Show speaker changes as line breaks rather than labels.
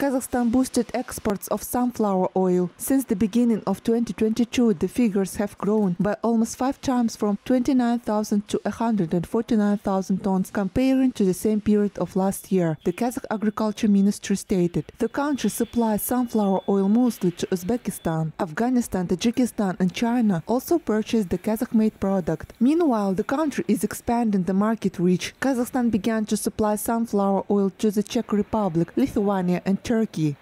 Kazakhstan boosted exports of sunflower oil. Since the beginning of 2022, the figures have grown by almost five times from 29,000 to 149,000 tons comparing to the same period of last year, the Kazakh Agriculture Ministry stated. The country supplies sunflower oil mostly to Uzbekistan. Afghanistan, Tajikistan and China also purchased the Kazakh-made product. Meanwhile, the country is expanding the market reach. Kazakhstan began to supply sunflower oil to the Czech Republic, Lithuania and Turkey.